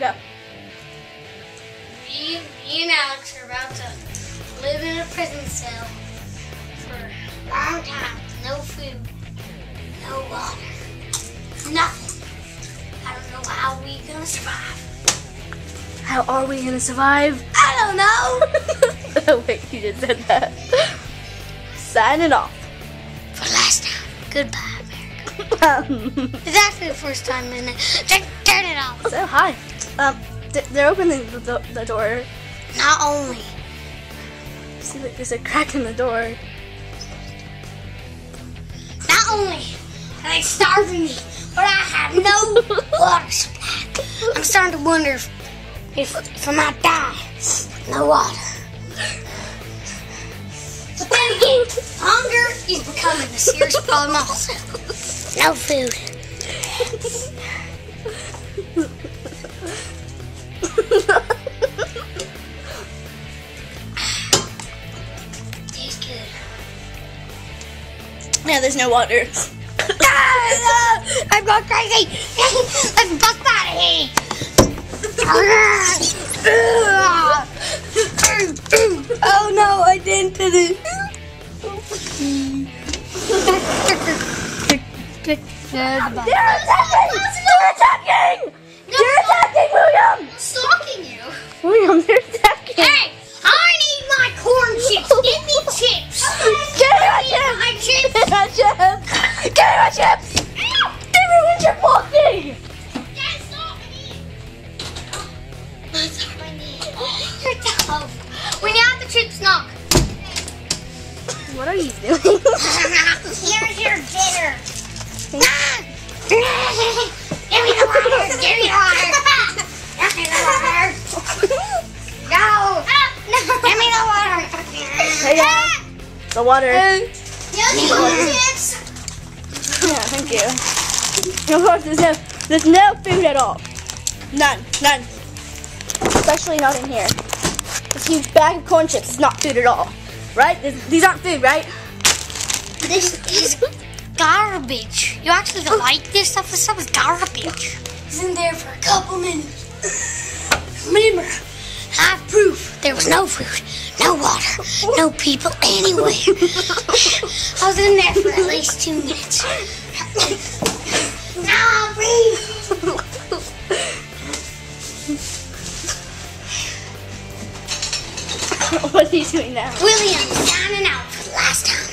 Go. Me, me and Alex are about to live in a prison cell for a long time. No food, no water, nothing. I don't know how we gonna survive. How are we gonna survive? I don't know. oh wait, you just said that. Signing off. For last time, goodbye, It's actually the first time in it. Turn, turn it off. so hi. Um, they're opening the, do- the door. Not only See, like, there's a crack in the door. Not only are they starving me, but I have no water supply. I'm starting to wonder if, if, if I might die with no water. But then again, hunger is becoming a serious problem also. No food. Tastes good. Yeah, there's no water. I'm going crazy. Let's bust out of here. oh no, I didn't do it. Uh, they're attacking! They're attacking! They're attacking, William! Stalking you. William, they're attacking! Hey, I need my corn chips. Give me chips. Give me my My chips! chips. Give me my chips! Give me my chips! Give me my chip walking! Dad, stop me. That's all I need. You're tough. We need the chips knock. What are you doing? Here's your dinner. Give me the water. Give me the water. Give me the water. No. Give me the water. Hey, guys. the water. Yeah, You need thank you. Of course, there's no, there's no food at all. None, none. Especially not in here. This huge bag of corn chips is not food at all. Right? This- These aren't food, right? This is garbage. You actually like this stuff? This stuff is garbage. It's in there for a couple minutes. Remember, I have proof there was no food, no water, no people anywhere. I was in there for at least two minutes. Now I'm free. what are you doing now? William, signing out for the last time. Goodbye, America.